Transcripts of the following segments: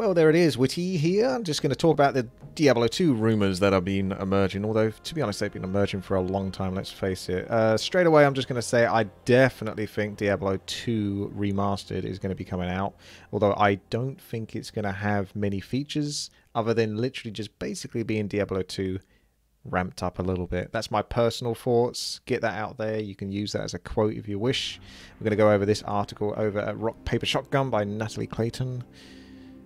Well, there it is, Witty here. I'm just going to talk about the Diablo 2 rumours that have been emerging, although, to be honest, they've been emerging for a long time, let's face it. Uh, straight away, I'm just going to say I definitely think Diablo 2 Remastered is going to be coming out, although I don't think it's going to have many features other than literally just basically being Diablo 2 ramped up a little bit. That's my personal thoughts. Get that out there. You can use that as a quote if you wish. We're going to go over this article over at Rock Paper Shotgun by Natalie Clayton.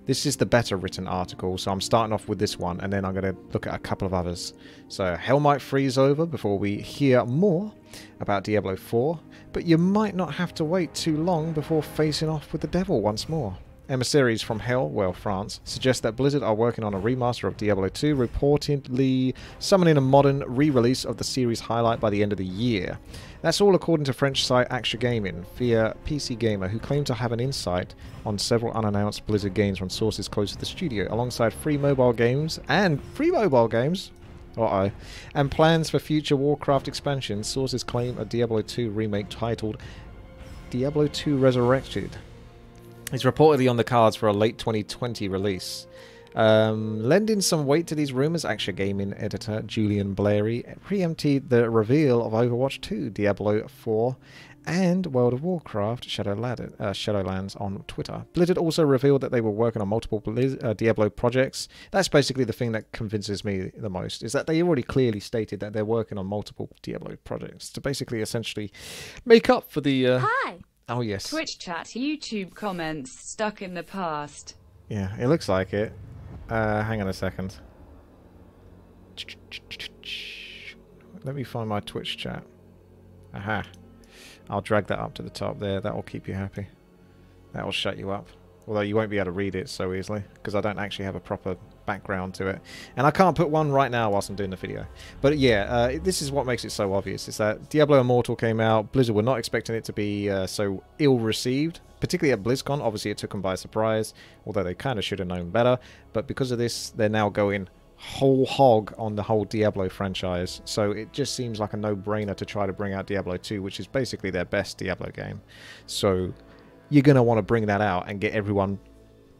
This is the better written article, so I'm starting off with this one, and then I'm going to look at a couple of others. So, hell might freeze over before we hear more about Diablo 4, but you might not have to wait too long before facing off with the devil once more. Emissaries from Hell, well, France, suggest that Blizzard are working on a remaster of Diablo 2, reportedly summoning a modern re-release of the series highlight by the end of the year. That's all according to French site ActuGaming via PC Gamer, who claim to have an insight on several unannounced Blizzard games from sources close to the studio, alongside free mobile games and free mobile games. Uh-oh. And plans for future Warcraft expansions. Sources claim a Diablo 2 remake titled Diablo 2 Resurrected is reportedly on the cards for a late 2020 release. Um, lending some weight to these rumors, ActuGaming editor Julien Blary preempted the reveal of Overwatch 2, Diablo 4, and World of Warcraft uh, Shadowlands on Twitter. Blizzard also revealed that they were working on multiple Blizz, uh, Diablo projects. That's basically the thing that convinces me the most, is that they already clearly stated that they're working on multiple Diablo projects to basically essentially make up for the... Uh, Hi! Oh, yes. Twitch chat, YouTube comments, stuck in the past. Yeah, it looks like it. Uh, hang on a second. Let me find my Twitch chat. Aha. I'll drag that up to the top there. That will keep you happy. That will shut you up. Although you won't be able to read it so easily, because I don't actually have a proper background to it. And I can't put one right now whilst I'm doing the video. But yeah, uh, this is what makes it so obvious, is that Diablo Immortal came out, Blizzard were not expecting it to be uh, so ill-received, particularly at BlizzCon. Obviously it took them by surprise, although they kind of should have known better. But because of this, they're now going whole hog on the whole Diablo franchise. So it just seems like a no-brainer to try to bring out Diablo 2, which is basically their best Diablo game. So you're going to want to bring that out and get everyone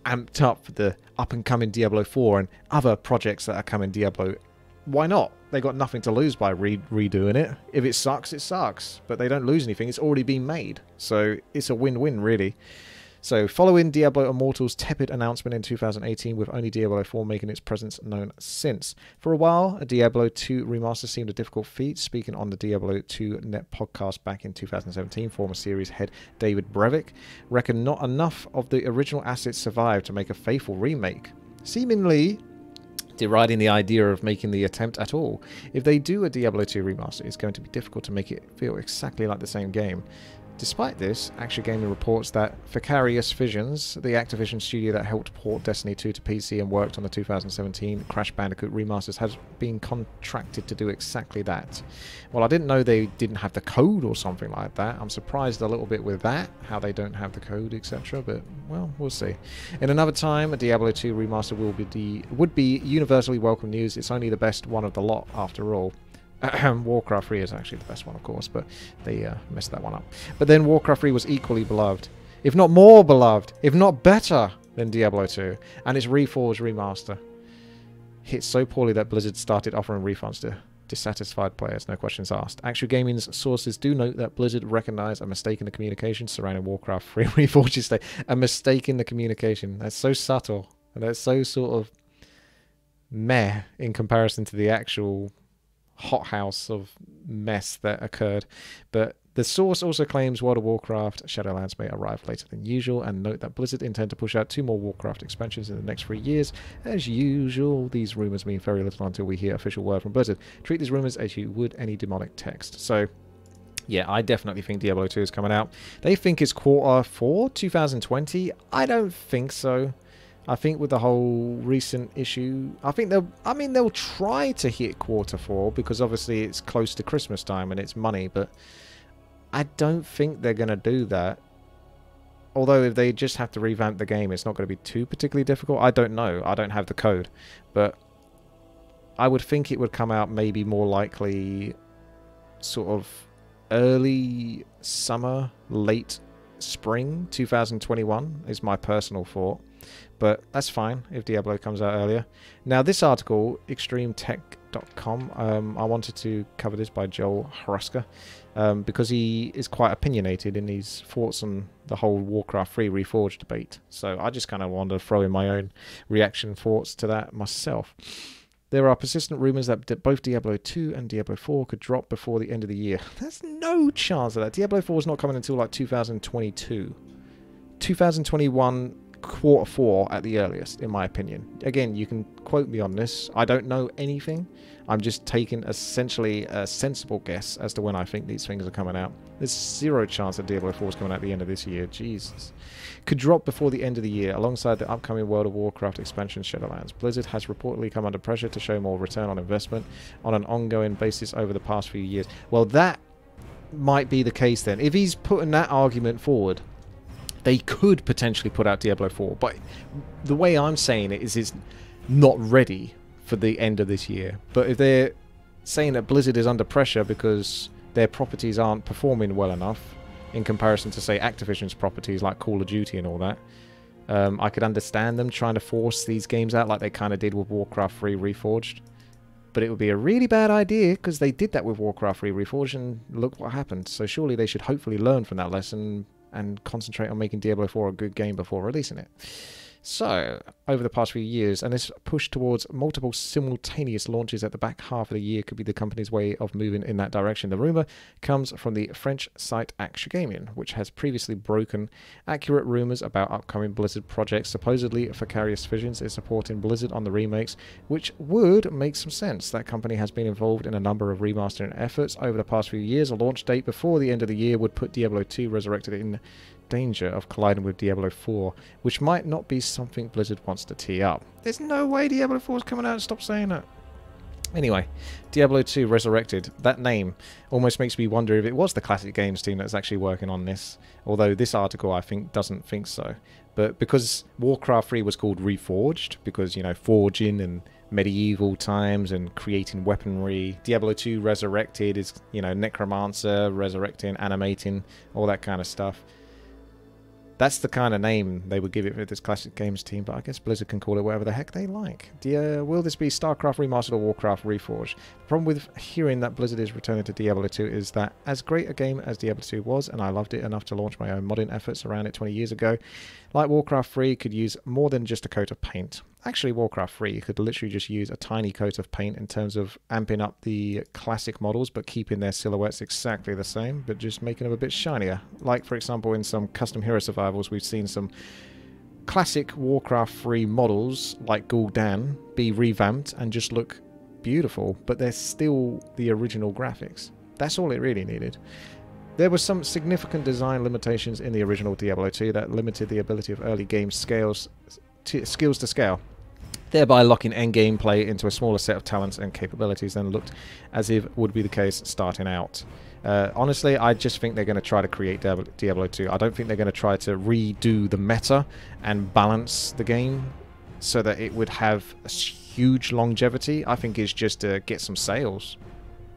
amped up the up and coming Diablo 4 and other projects that are coming Diablo. Why not? They got nothing to lose by re redoing it. If it sucks, it sucks. But they don't lose anything. It's already been made. So it's a win-win, really. So, following Diablo Immortal's tepid announcement in 2018, with only Diablo 4 making its presence known since. For a while, a Diablo 2 remaster seemed a difficult feat. Speaking on the Diablo 2 Net podcast back in 2017, former series head David Brevik reckoned not enough of the original assets survived to make a faithful remake. Seemingly, deriding the idea of making the attempt at all. If they do a Diablo 2 remaster, it's going to be difficult to make it feel exactly like the same game. Despite this, ActuGaming reports that Vicarious Visions, the Activision studio that helped port Destiny 2 to PC and worked on the 2017 Crash Bandicoot remasters, has been contracted to do exactly that. Well, I didn't know they didn't have the code or something like that. I'm surprised a little bit with that, how they don't have the code, etc. But, well, we'll see. In another time, a Diablo 2 remaster will be the, would be universally welcome news. It's only the best one of the lot, after all. Warcraft 3 is actually the best one, of course, but they uh, messed that one up. But then Warcraft 3 was equally beloved, if not more beloved, if not better than Diablo 2, and its Reforged remaster hit so poorly that Blizzard started offering refunds to dissatisfied players, no questions asked. ActuGaming's sources do note that Blizzard recognized a mistake in the communication surrounding Warcraft 3 Reforged state. A mistake in the communication. That's so subtle, and that's so sort of meh in comparison to the actual hothouse of mess that occurred. But the source also claims World of Warcraft Shadowlands may arrive later than usual, and note that Blizzard intend to push out two more Warcraft expansions in the next three years. As usual, these rumors mean very little until we hear official word from Blizzard. Treat these rumors as you would any demonic text. So, yeah, I definitely think Diablo 2 is coming out. They think it's quarter four, 2020. I don't think so. I think with the whole recent issue, I think they'll, I mean, they'll try to hit quarter four because obviously it's close to Christmas time and it's money, but I don't think they're going to do that. Although if they just have to revamp the game, it's not going to be too particularly difficult. I don't know. I don't have the code, but I would think it would come out maybe more likely sort of early summer, late spring 2021 is my personal thought. But that's fine if Diablo comes out earlier. Now, this article, extremetech.com, um, I wanted to cover this by Joel Hruska um, because he is quite opinionated in his thoughts on the whole Warcraft 3 Reforged debate. So I just kind of wanted to throw in my own reaction thoughts to that myself. There are persistent rumors that both Diablo 2 and Diablo 4 could drop before the end of the year. There's no chance of that. Diablo 4 is not coming until like 2022. 2021 quarter four at the earliest, in my opinion. Again, you can quote me on this. I don't know anything. I'm just taking essentially a sensible guess as to when I think these things are coming out. There's zero chance that Diablo 4 is coming out at the end of this year. Jesus. Could drop before the end of the year, alongside the upcoming World of Warcraft expansion Shadowlands. Blizzard has reportedly come under pressure to show more return on investment on an ongoing basis over the past few years. Well, that might be the case then. If he's putting that argument forward, they could potentially put out Diablo 4, but the way I'm saying it is it's not ready for the end of this year. But if they're saying that Blizzard is under pressure because their properties aren't performing well enough in comparison to, say, Activision's properties like Call of Duty and all that, um, I could understand them trying to force these games out like they kind of did with Warcraft 3 Reforged. But it would be a really bad idea because they did that with Warcraft 3 Reforged and look what happened. So surely they should hopefully learn from that lesson and concentrate on making Diablo 4 a good game before releasing it. So, over the past few years, and this push towards multiple simultaneous launches at the back half of the year could be the company's way of moving in that direction. The rumor comes from the French site ActuGaming, which has previously broken accurate rumors about upcoming Blizzard projects. Supposedly, Vicarious Visions is supporting Blizzard on the remakes, which would make some sense. That company has been involved in a number of remastering efforts over the past few years. A launch date before the end of the year would put Diablo 2 Resurrected in danger of colliding with Diablo 4, which might not be something Blizzard wants to tee up. There's no way Diablo 4 is coming out, and stop saying that. Anyway, Diablo 2 Resurrected, that name almost makes me wonder if it was the Classic Games team that's actually working on this, although this article I think doesn't think so. But because Warcraft 3 was called Reforged, because, you know, forging and medieval times and creating weaponry. Diablo 2 Resurrected is, you know, necromancer, resurrecting, animating, all that kind of stuff. That's the kind of name they would give it for this classic games team, but I guess Blizzard can call it whatever the heck they like. uh, will this be StarCraft Remastered or Warcraft Reforged? The problem with hearing that Blizzard is returning to Diablo 2 is that as great a game as Diablo 2 was, and I loved it enough to launch my own modding efforts around it 20 years ago, like Warcraft 3 could use more than just a coat of paint. Actually, Warcraft 3 you could literally just use a tiny coat of paint in terms of amping up the classic models but keeping their silhouettes exactly the same, but just making them a bit shinier. Like, for example, in some custom hero survivals, we've seen some classic Warcraft 3 models like Gul'dan be revamped and just look beautiful, but they're still the original graphics. That's all it really needed. There were some significant design limitations in the original Diablo 2 that limited the ability of early game scales skills to scale, thereby locking end-game play into a smaller set of talents and capabilities than looked as if would be the case starting out. Uh, honestly, I just think they're going to try to create Diablo 2. I don't think they're going to try to redo the meta and balance the game so that it would have a huge longevity. I think it's just to get some sales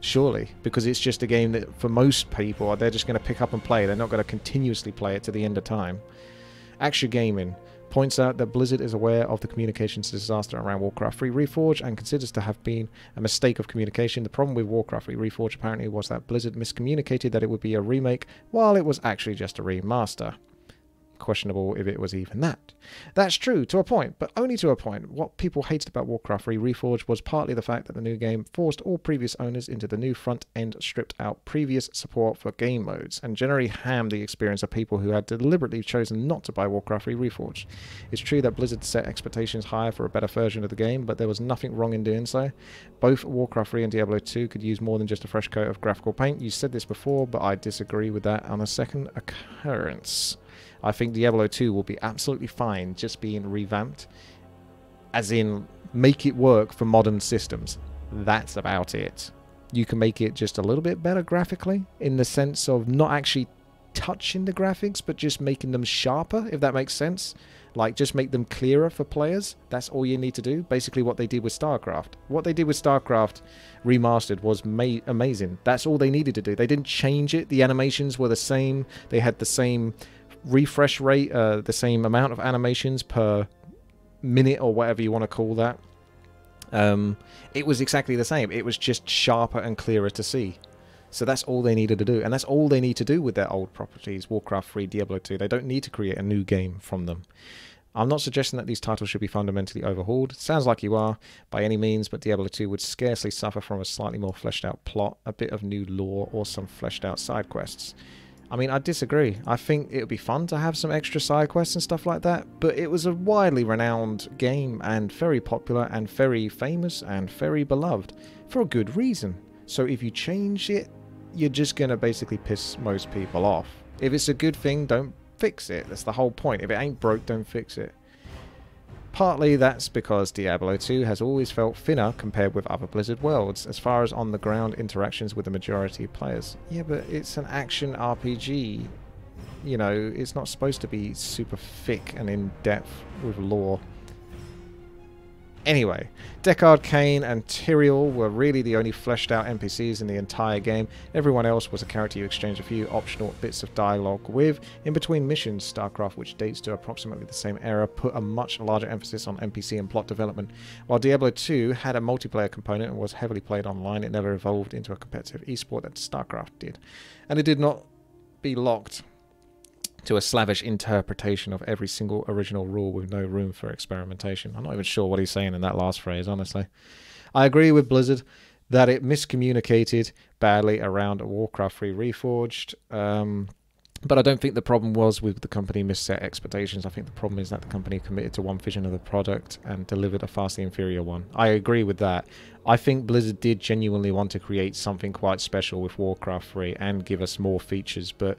surely because it's just a game that for most people they're just going to pick up and play they're not going to continuously play it to the end of time ActuGaming points out that Blizzard is aware of the communications disaster around Warcraft 3 Reforge and considers to have been a mistake of communication. The problem with Warcraft 3 Reforge apparently was that Blizzard miscommunicated that it would be a remake while it was actually just a remaster questionable if it was even that. That's true to a point, but only to a point. What people hated about Warcraft 3 Reforged was partly the fact that the new game forced all previous owners into the new front end, stripped out previous support for game modes, and generally hammed the experience of people who had deliberately chosen not to buy Warcraft 3 Reforged. It's true that Blizzard set expectations higher for a better version of the game, but there was nothing wrong in doing so. Both Warcraft 3 and Diablo 2 could use more than just a fresh coat of graphical paint. You said this before, but I disagree with that on a second occurrence. I think Diablo 2 will be absolutely fine just being revamped, as in make it work for modern systems. That's about it. You can make it just a little bit better graphically, in the sense of not actually touching the graphics, but just making them sharper, if that makes sense. Like, just make them clearer for players. That's all you need to do. Basically, what they did with StarCraft. What they did with StarCraft Remastered was ma amazing. That's all they needed to do. They didn't change it. The animations were the same. They had the same refresh rate, uh, the same amount of animations per minute or whatever you want to call that, um, it was exactly the same. It was just sharper and clearer to see. So that's all they needed to do, and that's all they need to do with their old properties, Warcraft 3, Diablo 2. They don't need to create a new game from them. I'm not suggesting that these titles should be fundamentally overhauled. Sounds like you are, by any means, but Diablo 2 would scarcely suffer from a slightly more fleshed out plot, a bit of new lore, or some fleshed out side quests. I mean, I disagree. I think it would be fun to have some extra side quests and stuff like that, but it was a widely renowned game and very popular and very famous and very beloved for a good reason. So if you change it, you're just going to basically piss most people off. If it's a good thing, don't fix it. That's the whole point. If it ain't broke, don't fix it. Partly that's because Diablo 2 has always felt thinner compared with other Blizzard worlds, as far as on the ground interactions with the majority of players. Yeah, but it's an action RPG. You know, it's not supposed to be super thick and in depth with lore. Anyway, Deckard, Cain, and Tyrael were really the only fleshed out NPCs in the entire game. Everyone else was a character you exchanged a few optional bits of dialogue with. In between missions, StarCraft, which dates to approximately the same era, put a much larger emphasis on NPC and plot development. While Diablo 2 had a multiplayer component and was heavily played online, it never evolved into a competitive esport that StarCraft did. And it did not be locked to a slavish interpretation of every single original rule with no room for experimentation. I'm not even sure what he's saying in that last phrase, honestly. I agree with Blizzard that it miscommunicated badly around Warcraft 3 Reforged. Um, but I don't think the problem was with the company misset expectations. I think the problem is that the company committed to one vision of the product and delivered a vastly inferior one. I agree with that. I think Blizzard did genuinely want to create something quite special with Warcraft 3 and give us more features, but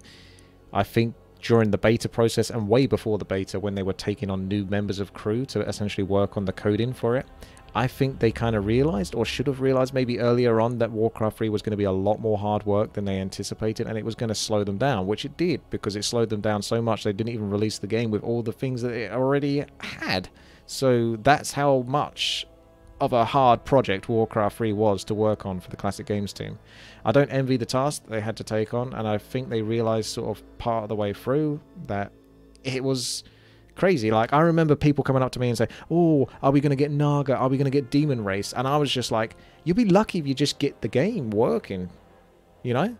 I think during the beta process and way before the beta when they were taking on new members of crew to essentially work on the coding for it. I think they kind of realized, or should have realized maybe earlier on, that Warcraft 3 was going to be a lot more hard work than they anticipated, and it was going to slow them down, which it did, because it slowed them down so much they didn't even release the game with all the things that it already had. So that's how much of a hard project Warcraft 3 was to work on for the classic games team. I don't envy the task they had to take on, and I think they realized sort of part of the way through that it was crazy. Like I remember people coming up to me and say, "Oh, are we going to get Naga? Are we going to get Demon Race?" And I was just like, "You'll be lucky if you just get the game working." You know?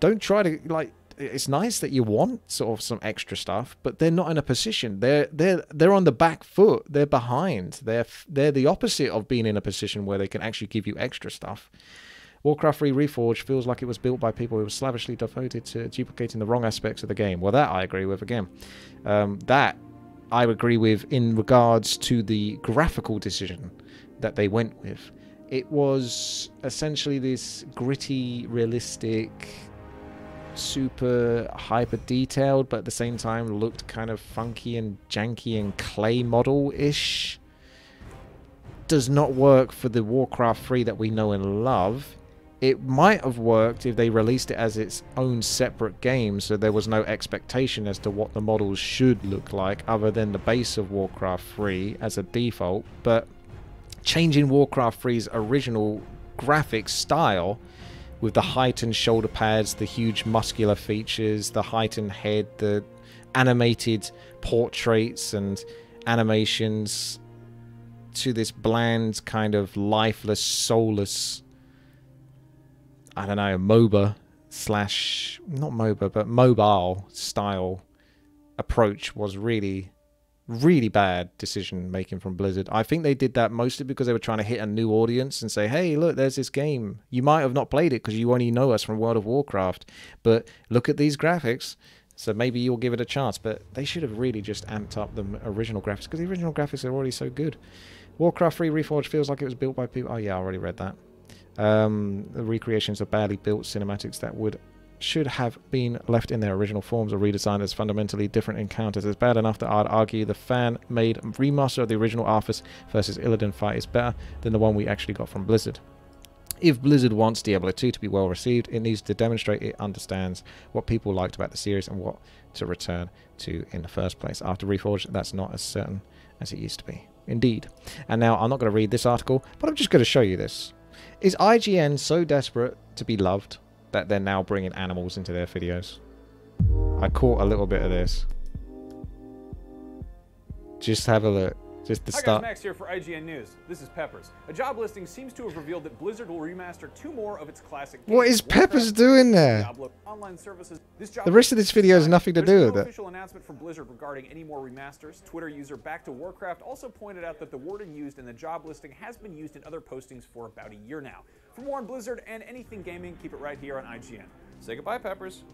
Don't try to like it's nice that you want sort of some extra stuff, but they're not in a position. They're they're they're on the back foot. They're behind. They're they're the opposite of being in a position where they can actually give you extra stuff. Warcraft 3 Reforged feels like it was built by people who were slavishly devoted to duplicating the wrong aspects of the game. Well, that I agree with again. Um, that I agree with in regards to the graphical decision that they went with. It was essentially this gritty, realistic, super hyper detailed, but at the same time looked kind of funky and janky and clay model ish. Does not work for the Warcraft 3 that we know and love. It might have worked if they released it as its own separate game, so there was no expectation as to what the models should look like, other than the base of Warcraft 3 as a default. But changing Warcraft 3's original graphic style with the heightened shoulder pads, the huge muscular features, the heightened head, the animated portraits and animations to this bland kind of lifeless, soulless I don't know, MOBA slash not MOBA but mobile style approach was really really bad decision making from Blizzard. I think they did that mostly because they were trying to hit a new audience and say, "Hey, look, there's this game. You might have not played it because you only know us from World of Warcraft, but look at these graphics." So maybe you'll give it a chance, but they should have really just amped up the original graphics because the original graphics are already so good. Warcraft 3 Reforged feels like it was built by people. Oh yeah, I already read that. Um, the recreations of badly built cinematics that would should have been left in their original forms or redesigned as fundamentally different encounters. It's bad enough that I'd argue the fan-made remaster of the original Arthas versus Illidan fight is better than the one we actually got from Blizzard. If Blizzard wants Diablo 2 to be well received, it needs to demonstrate it understands what people liked about the series and what to return to in the first place. After Reforged, that's not as certain as it used to be. Indeed. And now I'm not going to read this article, but I'm just going to show you this. Is IGN so desperate to be loved that they're now bringing animals into their videos? I caught a little bit of this. Just have a look. Just the Hi start. guys, Max here for IGN News. This is Peppers. A job listing seems to have revealed that Blizzard will remaster two more of its classic games. What is Peppers doing there? Online services. This job The rest of this video has nothing to There's do no with it. official announcement from Blizzard regarding any more remasters. Twitter user Back to Warcraft also pointed out that the wording used in the job listing has been used in other postings for about a year now. For more on Blizzard and anything gaming, keep it right here on IGN. Say goodbye, Peppers.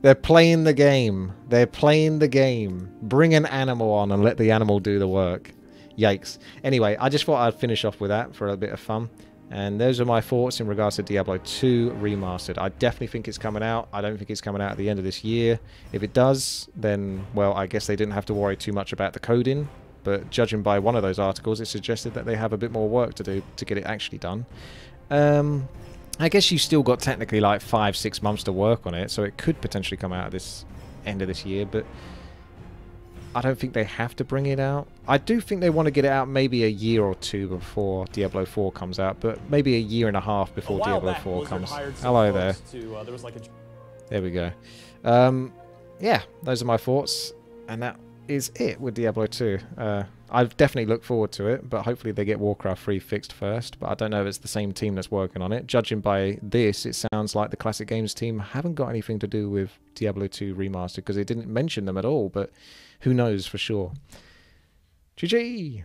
They're playing the game. They're playing the game. Bring an animal on and let the animal do the work. Yikes. Anyway, I just thought I'd finish off with that for a bit of fun. And those are my thoughts in regards to Diablo 2 Remastered. I definitely think it's coming out. I don't think it's coming out at the end of this year. If it does, then, well, I guess they didn't have to worry too much about the coding. But judging by one of those articles, it suggested that they have a bit more work to do to get it actually done. Um, I guess you've still got technically like five, six months to work on it, so it could potentially come out at this end of this year, but I don't think they have to bring it out. I do think they want to get it out maybe a year or two before Diablo 4 comes out, but maybe a year and a half before a Diablo back, 4 Blizzard comes. Hello there. To, uh, there was like a There we go. Um, yeah, those are my thoughts, and that is it with Diablo 2. Uh, I've definitely looked forward to it, but hopefully they get Warcraft 3 fixed first. But I don't know if it's the same team that's working on it. Judging by this, it sounds like the Classic Games team haven't got anything to do with Diablo 2 Remastered because they didn't mention them at all, but who knows for sure. GG!